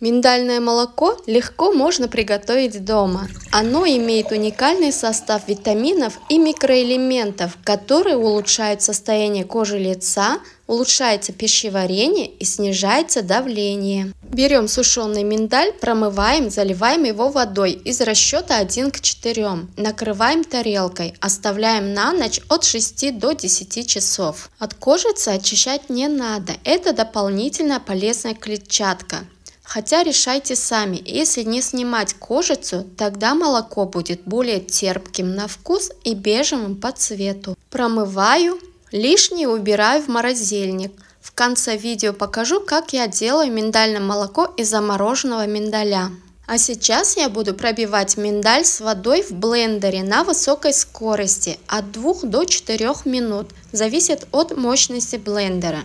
Миндальное молоко легко можно приготовить дома. Оно имеет уникальный состав витаминов и микроэлементов, которые улучшают состояние кожи лица, улучшается пищеварение и снижается давление. Берем сушеный миндаль, промываем, заливаем его водой из расчета 1 к 4. Накрываем тарелкой, оставляем на ночь от 6 до 10 часов. От кожицы очищать не надо, это дополнительная полезная клетчатка. Хотя решайте сами, если не снимать кожицу, тогда молоко будет более терпким на вкус и бежевым по цвету. Промываю, лишнее убираю в морозильник. В конце видео покажу, как я делаю миндальное молоко из замороженного миндаля. А сейчас я буду пробивать миндаль с водой в блендере на высокой скорости от 2 до 4 минут, зависит от мощности блендера.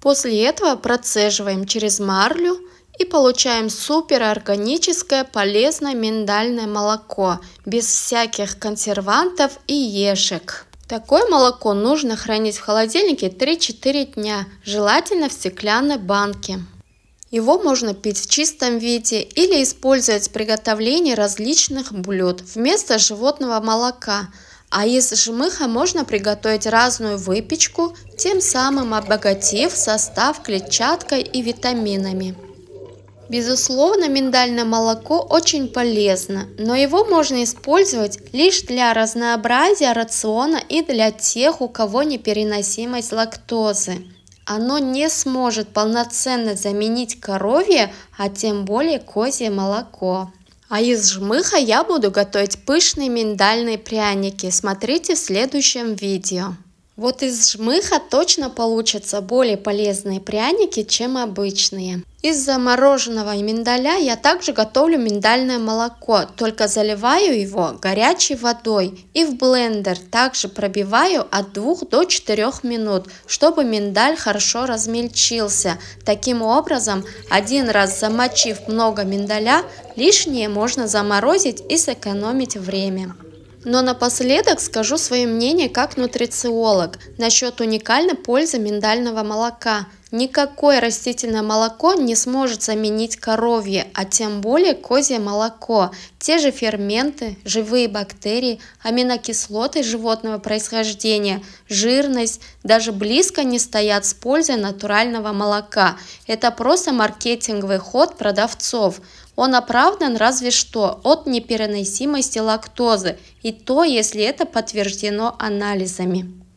После этого процеживаем через марлю и получаем суперорганическое полезное миндальное молоко без всяких консервантов и ешек. Такое молоко нужно хранить в холодильнике 3-4 дня, желательно в стеклянной банке. Его можно пить в чистом виде или использовать в приготовлении различных блюд вместо животного молока, а из жмыха можно приготовить разную выпечку, тем самым обогатив состав клетчаткой и витаминами. Безусловно, миндальное молоко очень полезно, но его можно использовать лишь для разнообразия рациона и для тех, у кого непереносимость лактозы. Оно не сможет полноценно заменить коровье, а тем более козье молоко. А из жмыха я буду готовить пышные миндальные пряники. Смотрите в следующем видео. Вот из жмыха точно получатся более полезные пряники, чем обычные. Из замороженного миндаля я также готовлю миндальное молоко, только заливаю его горячей водой и в блендер также пробиваю от 2 до 4 минут, чтобы миндаль хорошо размельчился. Таким образом, один раз замочив много миндаля, лишнее можно заморозить и сэкономить время. Но напоследок скажу свое мнение как нутрициолог насчет уникальной пользы миндального молока. Никакое растительное молоко не сможет заменить коровье, а тем более козье молоко. Те же ферменты, живые бактерии, аминокислоты животного происхождения, жирность даже близко не стоят с пользой натурального молока. Это просто маркетинговый ход продавцов. Он оправдан разве что от непереносимости лактозы, и то, если это подтверждено анализами.